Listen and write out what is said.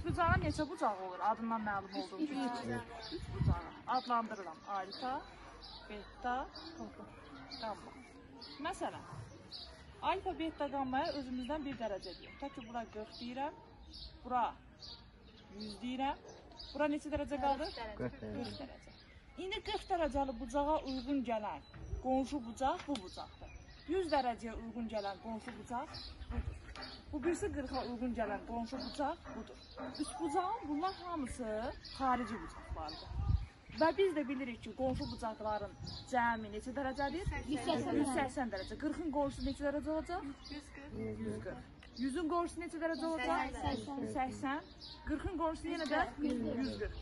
Üç bucağın neçə bucaq olur? Adından məlum olduğu kimi. Üç bucağı. Adlandırıram. Alfa, beta, qamma. Məsələn, alfa, beta, qammaya özümüzdən bir dərəcə deyim. Ta ki, bura 40 deyirəm, bura 100 deyirəm. Bura neçə dərəcə qaldı? 40 40 dərəcə. İndi 40 dərəcəli bucağa uyğun gələn qonşu bucaq bu bucaqdır. 100 dərəcəyə uyğun gələn qonşu bucaq budur. Bu birisi 40-a uyğun gələn qonşu bucaq budur. Üç bucağın bunlar hamısı xarici bucaqlardır. Və biz də bilirik ki, qonşu bucaqların cəmi neçə dərəcədir? 180 dərəcə. 40-ın qonşusu neçə dərəcə olacaq? 140. 100-ün qonşusu neçə dərəcə olacaq? 80. 80. 40-ın qonşusu yenə də 140.